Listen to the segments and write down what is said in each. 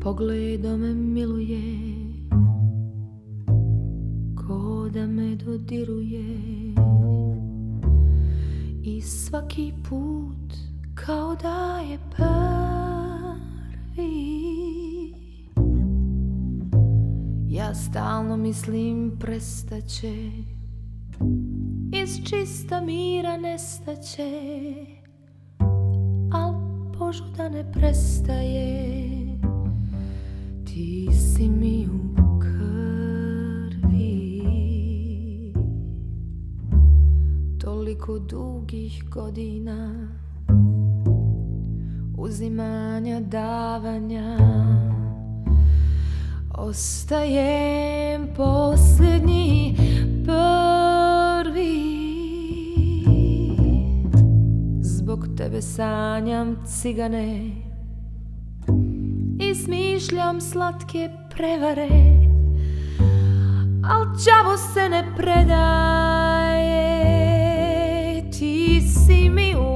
Pogledom me miluje Ko da me dodiruje. I svaki put kao da je prvi. Ja stalno mislim prestaće Iz čista mira nestaće Al požuda ne prestaje Si mi u krvi. Toliko dugih godina Uzimanja, davanja. Ostajem posljednji prvi. Zbog tebe sanjam cigane smišljam slatke prevare Al čavo se ne predaje. Ti si mi u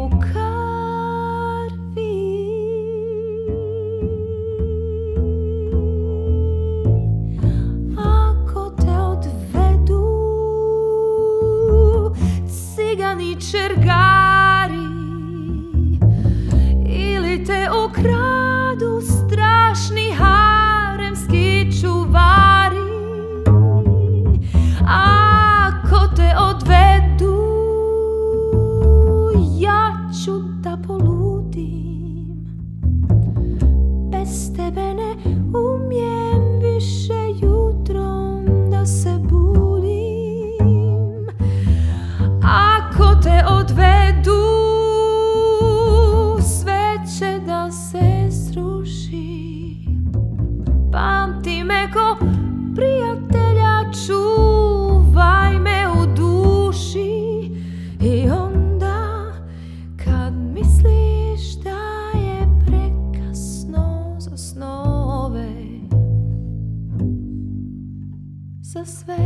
Za sve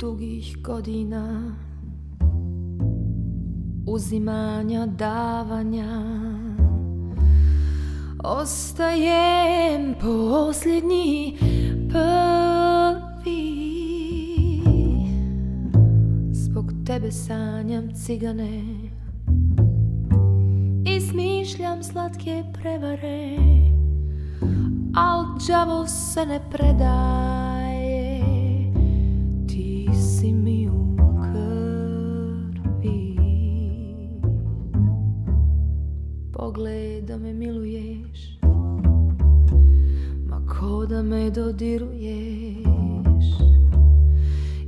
dugih godina. Uzimanja, davanja. Ostajem posljednji prvi. Zbog tebe sanjam cigane. I smišljam slatke prevare. Al džavo se ne predaj da me miluješ. Ma ko da me dodiruješ.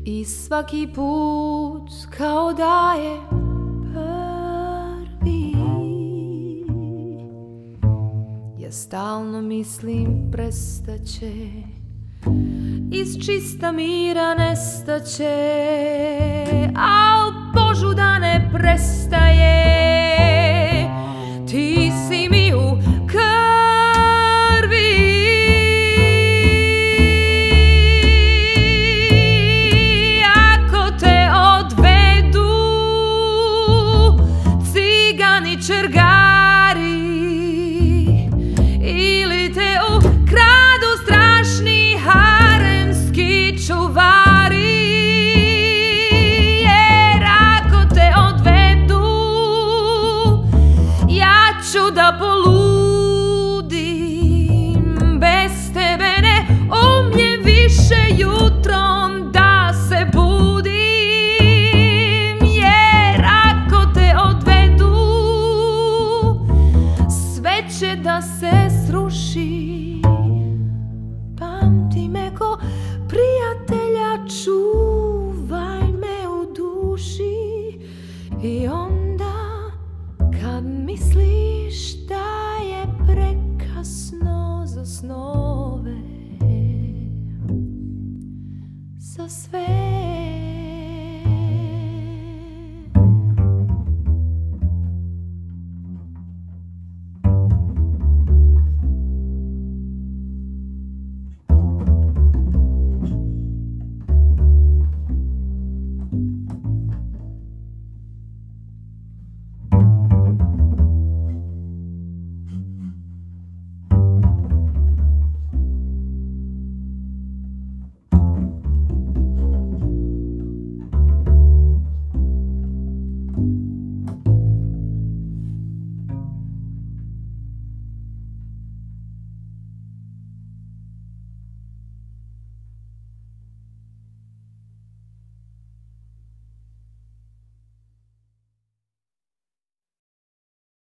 I svaki put kao da je prvi. Ja stalno mislim prestaće. Iz čista mira nestaće. Al požuda ne prestaje debaixo da polúcia. za snove, za sve.